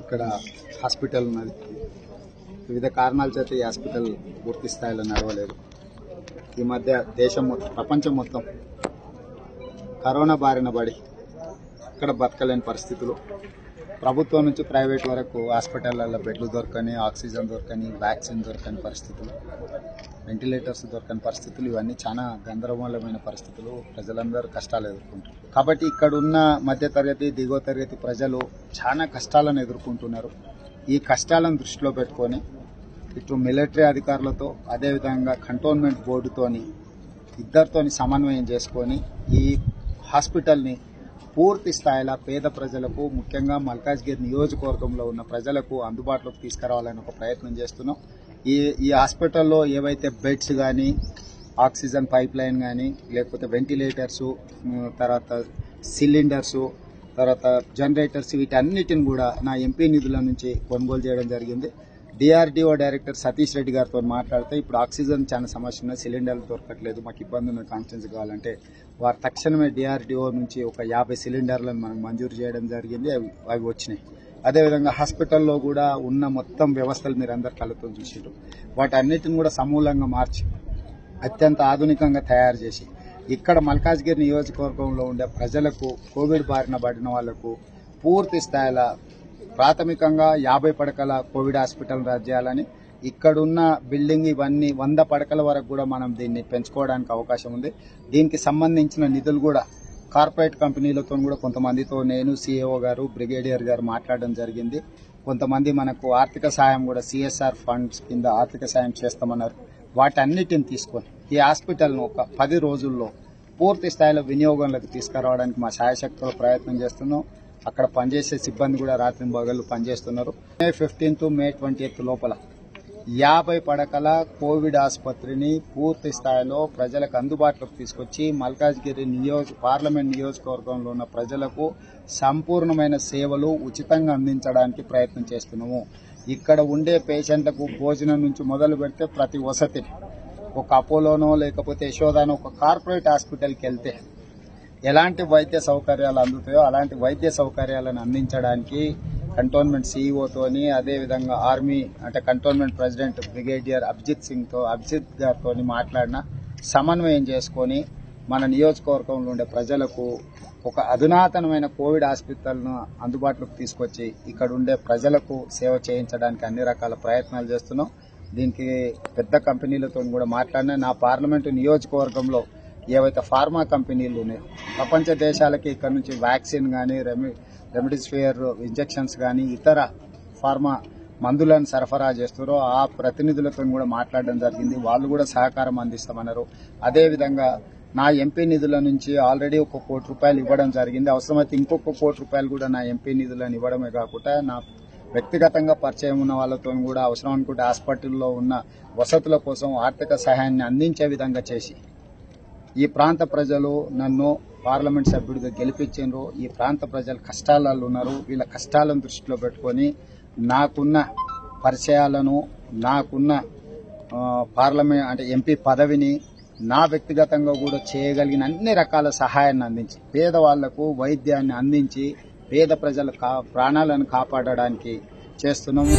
ఇక్కడ హాస్పిటల్ ఉన్నది. వివిధ కారణాల చేత ఈ హాస్పిటల్ పూర్తి స్థాయిలో నడవలేదు. ఈ మధ్య దేశం ప్రపంచం మొత్తం కరోనా బారిన పడి ఇక్కడ బతకలేని పరిస్థితులు. ప్రభుత్వం నుంచి ప్రైవేట్ వరకు హాస్పిటల్లో బెడ్లు దొరకని ఆక్సిజన్ దొరకని వ్యాక్సిన్ దొరకని పరిస్థితులు వెంటిలేటర్స్ దొరకని పరిస్థితులు ఇవన్నీ చాలా గందరగోళమైన పరిస్థితులు ప్రజలందరూ కష్టాలు ఎదుర్కొంటారు కాబట్టి ఇక్కడ ఉన్న మధ్యతరగతి దిగువ తరగతి ప్రజలు చాలా కష్టాలను ఎదుర్కొంటున్నారు. ఈ కష్టాలను దృష్టిలో పెట్టుకొని ఇటు మిలిటరీ అధికారులతో అదేవిధంగా కంటోన్మెంట్ బోర్డుతోని ఇద్దరితోని సమన్వయం చేసుకొని ఈ హాస్పిటల్ని పూర్తి స్థాయిలో పేద ప్రజలకు ముఖ్యంగా మల్కాజ్గిరి నియోజకవర్గంలో ఉన్న ప్రజలకు అందుబాటులోకి తీసుకురావాలని ఒక ప్రయత్నం చేస్తున్నాం. ఈ ఈ హాస్పిటల్లో ఏవైతే బెడ్స్ కానీ ఆక్సిజన్ పైప్ లైన్ కానీ లేకపోతే వెంటిలేటర్స్ తర్వాత సిలిండర్స్ తర్వాత జనరేటర్స్ వీటన్నిటిని కూడా నా ఎంపీ నిధుల నుంచి కొనుగోలు చేయడం జరిగింది. డిఆర్డిఓ డైరెక్టర్ సతీష్ రెడ్డి గారితో మాట్లాడితే ఇప్పుడు ఆక్సిజన్ చాలా సమస్య ఉన్నది సిలిండర్లు దొరకట్లేదు మాకు ఇబ్బంది ఉన్న కాన్స్టెన్స్ కావాలంటే వారు తక్షణమే డిఆర్డిఓ నుంచి ఒక యాభై సిలిండర్లను మనం మంజూరు చేయడం జరిగింది అవి అవి వచ్చినాయి. అదేవిధంగా హాస్పిటల్లో కూడా ఉన్న మొత్తం వ్యవస్థలు మీరు అందరు కళ్ళతో చూసారు వాటన్నిటిని కూడా సమూలంగా మార్చి అత్యంత ఆధునికంగా తయారు చేసి ఇక్కడ మల్కాజ్గిరి నియోజకవర్గంలో ఉండే ప్రజలకు కోవిడ్ బారిన పడిన వాళ్ళకు పూర్తి స్థాయిలో ప్రాథమికంగా యాభై పడకల కోవిడ్ హాస్పిటల్ రాజ్యాలని చేయాలని ఇక్కడున్న బిల్డింగ్ ఇవన్నీ వంద పడకల వరకు కూడా మనం దీన్ని పెంచుకోవడానికి అవకాశం ఉంది. దీనికి సంబంధించిన నిధులు కూడా కార్పొరేట్ కంపెనీలతో కూడా కొంతమందితో నేను సిఏఓ గారు బ్రిగేడియర్ గారు మాట్లాడడం జరిగింది. కొంతమంది మనకు ఆర్థిక సాయం కూడా సిఎస్ఆర్ ఫండ్స్ కింద ఆర్థిక సాయం చేస్తామన్నారు. వాటన్నిటిని తీసుకొని ఈ హాస్పిటల్ను ఒక పది రోజుల్లో పూర్తి స్థాయిలో వినియోగంలోకి తీసుకురావడానికి మా సాయశక్తులు ప్రయత్నం చేస్తున్నాం. అక్కడ పనిచేసే సిబ్బంది కూడా రాత్రి పగలు పనిచేస్తున్నారు. మే ఫిఫ్టీన్త్ మే ట్వంటీ లోపల యాభై పడకల కోవిడ్ ఆసుపత్రిని పూర్తి స్థాయిలో ప్రజలకు అందుబాటులోకి తీసుకొచ్చి మల్కాజ్గిరి నియోజ పార్లమెంట్ నియోజకవర్గంలో ఉన్న ప్రజలకు సంపూర్ణమైన సేవలు ఉచితంగా అందించడానికి ప్రయత్నం చేస్తున్నాము. ఇక్కడ ఉండే పేషెంట్లకు భోజనం నుంచి మొదలు పెడితే ప్రతి వసతి ఒక అపోలోనో లేకపోతే యశోదానో ఒక కార్పొరేట్ హాస్పిటల్కి వెళ్తే ఎలాంటి వైద్య సౌకర్యాలు అందుతాయో అలాంటి వైద్య సౌకర్యాలను అందించడానికి కంటోన్మెంట్ సీఈఓతోని అదేవిధంగా ఆర్మీ అంటే కంటోన్మెంట్ ప్రెసిడెంట్ బ్రిగేడియర్ అభిజిత్ సింగ్తో అభిజిత్ గారితో మాట్లాడిన సమన్వయం చేసుకొని మన నియోజకవర్గంలో ఉండే ప్రజలకు ఒక అధునాతనమైన కోవిడ్ హాస్పిటల్ను అందుబాటులోకి తీసుకొచ్చి ఇక్కడ ఉండే ప్రజలకు సేవ చేయించడానికి అన్ని రకాల ప్రయత్నాలు చేస్తున్నాం. దీనికి పెద్ద కంపెనీలతో కూడా మాట్లాడినా నా పార్లమెంటు నియోజకవర్గంలో ఏవైతే ఫార్మా కంపెనీలు ఉన్నాయో ప్రపంచ దేశాలకి ఇక్కడ నుంచి వ్యాక్సిన్ కానీ రెమి రెమిడిసివియర్ ఇంజెక్షన్స్ కానీ ఇతర ఫార్మా మందులను సరఫరా చేస్తారో ఆ ప్రతినిధులతో కూడా మాట్లాడడం జరిగింది. వాళ్ళు కూడా సహకారం అందిస్తామన్నారు. అదేవిధంగా నా ఎంపీ నిధుల నుంచి ఆల్రెడీ ఒక కోటి రూపాయలు ఇవ్వడం జరిగింది. అవసరమైతే ఇంకొక కోటి రూపాయలు కూడా నా ఎంపీ నిధులను ఇవ్వడమే కాకుండా నా వ్యక్తిగతంగా పరిచయం ఉన్న వాళ్ళతో కూడా అవసరం అనుకుంటే హాస్పిటల్లో ఉన్న వసతుల కోసం ఆర్థిక సహాయాన్ని అందించే విధంగా చేసి ఈ ప్రాంత ప్రజలు నన్ను పార్లమెంట్ సభ్యుడిగా గెలిపించారు. ఈ ప్రాంత ప్రజలు కష్టాలలో ఉన్నారు. వీళ్ళ కష్టాలను దృష్టిలో పెట్టుకొని నాకున్న పరిచయాలను నాకున్న పార్లమెంట్ అంటే ఎంపీ పదవిని నా వ్యక్తిగతంగా కూడా చేయగలిగిన అన్ని రకాల సహాయాన్ని అందించి పేదవాళ్ళకు వైద్యాన్ని అందించి పేద ప్రజల కా ప్రాణాలను కాపాడడానికి చేస్తున్నాము.